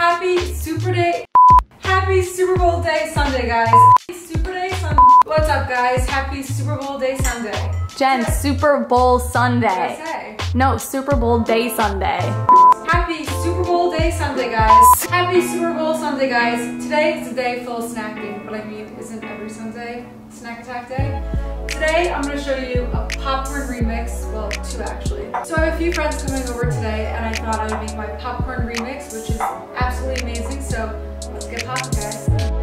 Happy Super Day. Happy Super Bowl Day Sunday, guys. Happy Super Day Sunday. What's up, guys? Happy Super Bowl Day Sunday. Jen, Super Bowl What did I Sunday. say? No, Super Bowl Day Sunday. Happy Super Bowl Day Sunday, guys. Happy Super Bowl Sunday, guys. Today is a day full of snacking, but I mean, isn't every Sunday Snack Attack Day? Today, I'm gonna show you a popcorn remix, well, two actually. So I have a few friends coming over today, and I thought I would make my popcorn remix, so let's get popping, guys.